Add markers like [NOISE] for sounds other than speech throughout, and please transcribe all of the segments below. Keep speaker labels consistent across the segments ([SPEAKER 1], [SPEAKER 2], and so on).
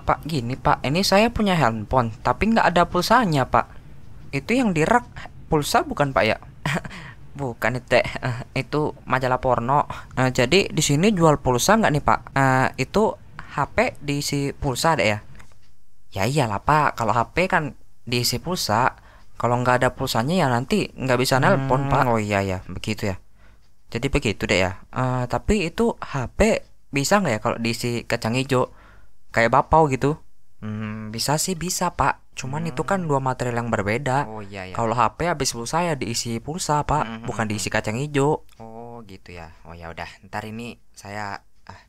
[SPEAKER 1] Pak, gini Pak, ini saya punya handphone, tapi nggak ada pulsanya Pak. Itu yang di rak pulsa bukan Pak ya? [LAUGHS] bukan itu, [LAUGHS] itu majalah porno. Eh, jadi di sini jual pulsa nggak nih Pak? Eh, itu HP diisi pulsa deh ya? Ya iyalah Pak, kalau HP kan diisi pulsa. Kalau nggak ada pulsanya ya nanti nggak bisa nelpon Pak. Oh iya ya, begitu ya. Jadi begitu deh ya. Eh, tapi itu HP bisa nggak ya kalau diisi kacang hijau? Kayak bapau gitu. Hmm, bisa sih bisa pak. Cuman itu kan dua material yang berbeda.
[SPEAKER 2] Oh iya ya.
[SPEAKER 1] Kalau HP habis pulsa ya diisi pulsa pak,
[SPEAKER 2] Hmm,
[SPEAKER 1] bukan
[SPEAKER 2] hmm,
[SPEAKER 1] diisi kacang hijau.
[SPEAKER 2] Oh gitu ya. Oh ya udah. Ntar ini saya ah,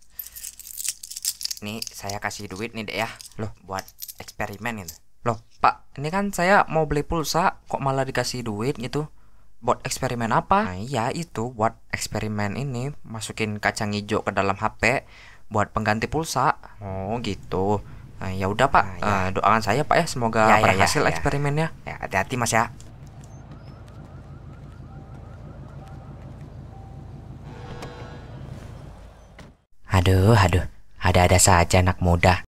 [SPEAKER 2] nih saya kasih duit nih dek ya.
[SPEAKER 1] Loh.
[SPEAKER 2] buat eksperimen itu.
[SPEAKER 1] Loh pak, ini kan saya mau beli pulsa, kok malah dikasih duit gitu? Buat eksperimen apa? Nah iya itu buat eksperimen ini masukin kacang hijau ke dalam HP buat pengganti pulsa. Oh gitu. Nah, ya udah pak,
[SPEAKER 2] Ah, ya.
[SPEAKER 1] Eh, doakan saya pak ya semoga
[SPEAKER 2] Ya, ya, ya,
[SPEAKER 1] berhasil
[SPEAKER 2] ya.
[SPEAKER 1] eksperimennya.
[SPEAKER 2] Ya hati-hati mas ya. Aduh, aduh. Ada-ada saja anak muda.